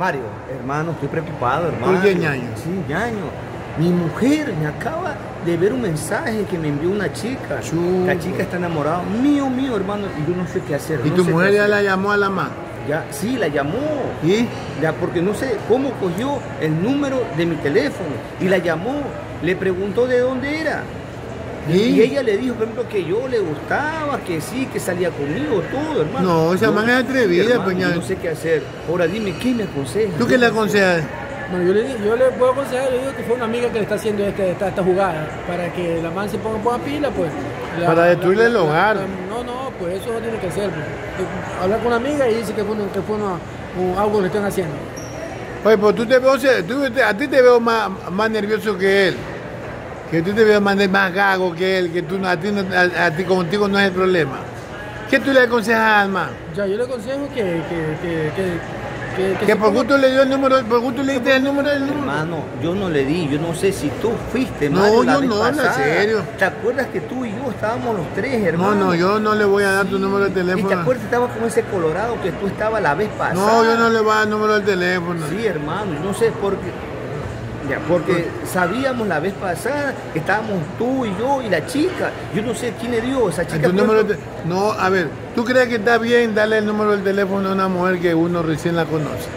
Mario, hermano, estoy preocupado, hermano. Sí, ñaño. Mi mujer me acaba de ver un mensaje que me envió una chica. La chica está enamorada mío, mío, hermano, y yo no sé qué hacer. ¿Y no tu mujer ya la llamó a la mamá? Ya, sí, la llamó. ¿Y? Ya, porque no sé cómo cogió el número de mi teléfono y la llamó. Le preguntó de dónde era. ¿Y? Y ella le dijo, por ejemplo, que yo le gustaba, que sí, que salía conmigo, todo, hermano. No, esa man es atrevida, hermano, pues, No sé qué hacer. Ahora dime, ¿qué me aconsejas? ¿Tú qué le aconsejas? Bueno, yo le, yo le puedo aconsejar, yo digo que fue una amiga que le está haciendo este- esta, esta jugada, para que la man se ponga, ponga pila, pues. La- Para destruirle el hogar. no, no, pues eso no tiene que ser. Pues. Eh, Hablar con una amiga y dice que fue, una- que fue una- un- algo que le están haciendo. Oye, pues tú te veo, tú te- a ti te veo más, más nervioso que él. Que tú te veas más, más gago que él, que tú, no- a, ti no- a, a ti contigo no es el problema. ¿Qué tú le aconsejas al man? Ya, yo le aconsejo que, que, que, que, que, que Que se por ponga- gusto le dio el número, por gusto le diste el número del número. Hermano, yo no le di, yo no sé si tú fuiste, No, Mario, la yo vez no, pasada. serio. ¿Te acuerdas que tú y yo estábamos los tres, No, hermano? no, yo no le voy a dar tu número de ¿Y te teléfono. acuerdas que estaba con ese colorado que tú estabas la vez pasada? No, yo no le voy a dar el número del teléfono. Sí, hermano, no sé por qué. Ya, porque sabíamos la vez pasada que estábamos tú y yo y la chica. Yo no sé quién le dio esa chica. Número de- No, a ver, ¿tú crees que está bien darle el número del teléfono a una mujer que uno recién la conoce?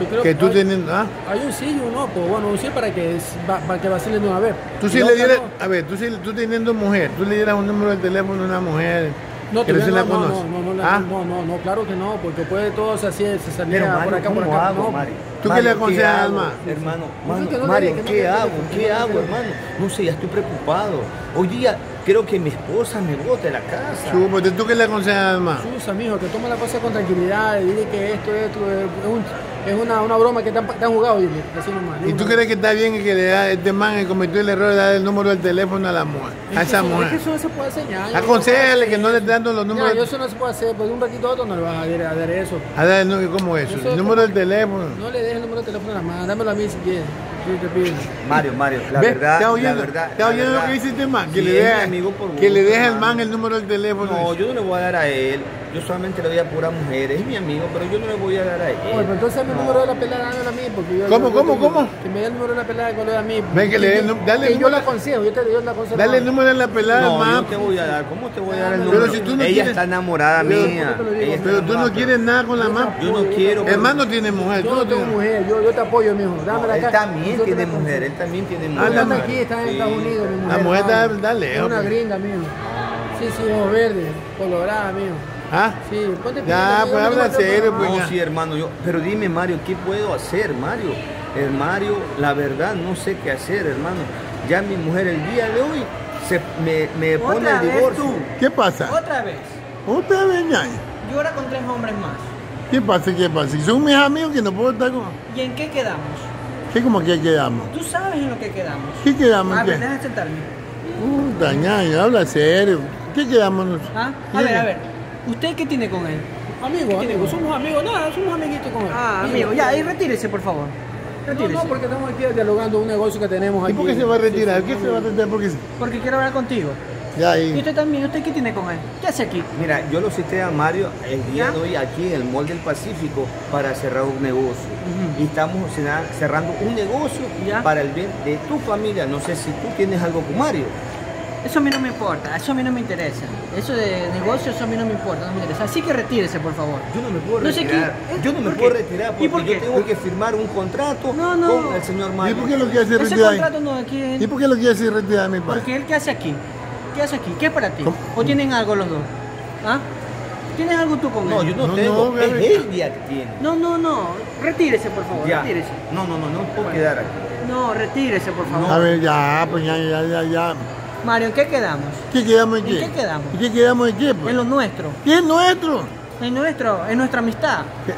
yo creo Que tú hay- tienes, ¿ah? Hay un sí y un no, pues bueno, un sí para que, para que vacilen de una vez. Tú la le dieras, no. a ver, tú, sí, tú teniendo mujer, tú le dieras un número del teléfono a una mujer No, todavía no, no, no, no, no, ¿Ah? no, no, no, claro que no, porque puede todo se hacía, se salía Pero, por Mario, acá, por ¿cómo acá. hago, no. Mario? ¿Tú qué Mario, le aconsejas al hago, man? Hermano, Mano, Mario, ¿qué hago? ¿Qué hago, hermano? No sé, ya estoy preocupado. Hoy día creo que mi esposa me bota de la casa. ¿Tú qué le aconsejas al man? Susa, mijo, que toma la cosa con tranquilidad, y dile que esto, esto, es, un- es una, una broma que te han, te han jugado, dile, así nomás. ¿Y tú crees que está bien que le da este man que cometió el error de dar el número del teléfono a la mujer? A esa Es que mujer. eso no se puede hacer ya. Aconsejale no que no le esté dando los números. Ya, yo eso no se puede hacer, pues de un ratito a otro no le vas a dar, a dar eso. A dar el número, ¿cómo es eso? Eso El número como- del teléfono. No le dejes el número de teléfono a la mano, dámelo a mí si quieres. Mario, Mario, la ¿Ves? verdad, ¿Está la oyendo, verdad. ¿Está la oyendo lo que dice este man? Que Sí, le por que le deje al man el número del teléfono. No, yo no le voy a dar a él. Yo solamente le doy a puras mujeres. Es mi amigo, pero yo no le voy a dar a él. Oye, pero entonces dame el No. número de la pelada, dámelo a mí. Porque yo, ¿Cómo, yo- cómo, yo- cómo? Que me dé el número de la pelada que lo dé a mí. Ven que le dé el yo- nu- dale el yo número- la aconsejo, yo te, yo la aconsejo. Dale el número de la pelada al No, man. yo te voy a dar. ¿Cómo te voy a dar el Pero número? si tú no Ella quieres- está enamorada Pero- mía. pero- Ella está Pero tú no quieres nada con la man. Yo no quiero. pero- Hermano tiene mujer, Yo no no tengo mujer, yo, yo te apoyo, mijo. No, Dámela él acá. también tiene la mujer. Él también tiene Ah, mujer. la mujer. aquí, está en. Estados Unidos, mi mujer. mujer está- está lejos, Es una pues. gringa, mijo. Sí, sí, ojos verdes, colorada, mijo. ¿Ah? Sí, ponte Ya, pues, habla serio, pues. No, ya. sí, hermano, yo, pero dime, Mario, ¿qué puedo hacer, Mario? El Mario, la verdad, no sé qué hacer, hermano. Ya mi mujer el día de hoy se me, me pone el vez divorcio. tú. ¿Qué pasa? Otra vez. Otra vez, ñaño. Llora con tres hombres más. ¿Qué pasa? ¿Qué pasa? Si son mis amigos que no puedo estar con. ¿Y en qué quedamos? ¿Qué como que quedamos? Tú sabes en lo que quedamos. ¿Qué quedamos? A ver, déjame sentarme. Puta, ñaño, habla serio. ¿Qué quedamos nosotros? ¿Ah? A ver, a ver. ¿Usted qué tiene con él? Amigo, amigo, somos amigos, nada, somos amiguitos con él. Ah, amigo, ya, ahí retírese, por favor. No, Retírese. no, porque estamos aquí dialogando un negocio que tenemos ¿Y aquí. por qué se va a retirar? Sí, ¿Qué se va a retirar? Porque Porque quiero hablar contigo. ya Y ahí. usted también, ¿usted qué tiene con él? ¿Qué hace aquí? Mira, yo lo cité a Mario el día ¿Ya? de hoy aquí en el Mall del Pacífico para cerrar un negocio. Y estamos cerrando un negocio ¿Ya? para el bien de tu familia. No sé si tú tienes algo con Mario. Eso a mí no me importa, eso a mí no me interesa. Eso de negocio, eso a mí no me importa, no me interesa. Así que retírese, por favor. Yo no me puedo No sé retirar. qué- ¿eh? Yo no me ¿Por puedo qué? retirar ¿Y porque por yo tengo que firmar un contrato No, no. con el señor ¿Y Mario. por qué lo quiere hacer Ese retirar? contrato no aquí ¿Y por qué lo quiere hacer retirar mi padre? Porque él, ¿qué hace aquí? ¿Qué hace aquí? ¿Qué es para ti? ¿Cómo? ¿O tienen algo los dos? ¿Ah? ¿Tienes algo tú con No, él? yo no, No, tengo. no, es él día que tiene. No, no, no. Retírese, por favor. Ya. Retírese. No, no, no, no puedo quedar aquí. No, retírese, por favor. A ver, ya, pues ya, ya, ya, ya. Mario, ¿en qué quedamos? ¿Qué quedamos en ¿En qué? qué quedamos? ¿Y qué quedamos en qué? Pues? En lo nuestro. ¿Qué es nuestro? En nuestro, en nuestra amistad. ¿Qué,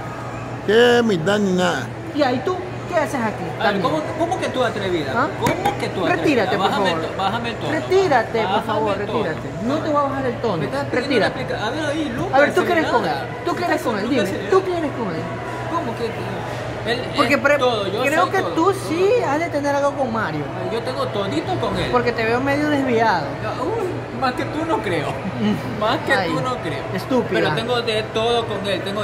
qué mitad ni nada? Ya, ¿y tú? ¿Qué haces aquí? Ver. ¿cómo, ¿cómo que tú atrevida? ¿Ah? ¿Cómo que tú atrevida? Retírate, por bájame favor. to- bájame el tono. Retírate, por favor, tono. retírate. No te voy a bajar el tono. Retírate. A ver, ahí, Lucas. A ver, ¿tú qué eres con él? ¿Tú qué eres con él? Dime. ¿tú qué eres con él? ¿Cómo que? Él Porque es pre- todo, yo creo que todo, tú sí has de tener algo con Mario. Yo tengo todito con él. Porque te veo medio desviado. Uy, más que tú no creo. Más que Ay, tú no creo. estúpida. Pero tengo de todo con él. Tengo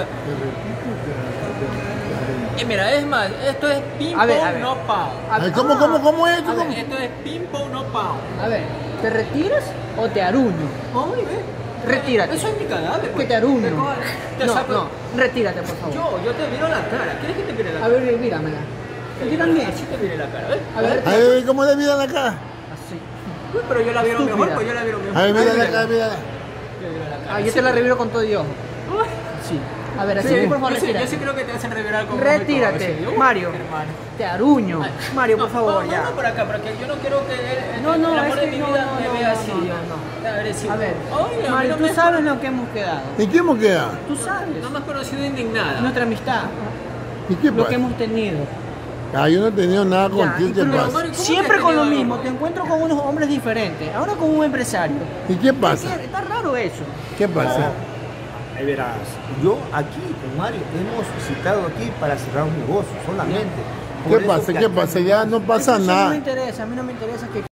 Eh, mira, es más, esto es ping ver, pong, a ver. no pound. A- Ay, ¿Cómo, cómo, cómo es esto? A ver. Esto es ping pong, no pound. A ver, ¿te retiras o te aruño? Ay, ve. Retírate. Eso es mi cadáver. Que pues. te aruño. cojo- Te No, saco- no, retírate, por favor. Yo, yo te miro la cara. ¿Quieres que te mire la A cara? ver, míramela. Tírame. Así te mire la cara, ¿ves? A ver, Ay, ¿cómo le mira la cara? así. Uy, Pero yo la vieron mejor, Estúpida. pues yo la vieron mejor. A ver, mira la Ay, cara, mira. yo la cara. Ah, yo te la reviro con todo y ojo. Sí. A ver, así, Sí, por favor, yo, sí, yo retírate. sí creo que te hacen revirar con Retírate, con- Mario. Hermano. Te aruño. Mario, por favor, no, ya. No, por acá, porque yo no quiero que el, No, no, el amor de mi no, vida no, me vea no, así. no, no. agresivo. A ver, Oye, Mario, tú sabes lo que hemos quedado. ¿Y qué hemos quedado? Tú sabes. No me has conocido indignada. Nuestra amistad. ¿Y qué Lo que pasa? hemos tenido. Ah, yo no he tenido nada Ya, contigo, y ¿qué pasa? Mario, ¿cómo Siempre con lo mismo. Te encuentro con unos hombres diferentes. Ahora con un empresario. ¿Y qué pasa? Está raro eso. ¿Qué pasa? Ahí verás, yo aquí con Mario hemos citado aquí para cerrar un negocio solamente. ¿Qué Por pasa? ¿Qué pasa? Ya no pasa Eso no me nada. interesa. A mí no me interesa que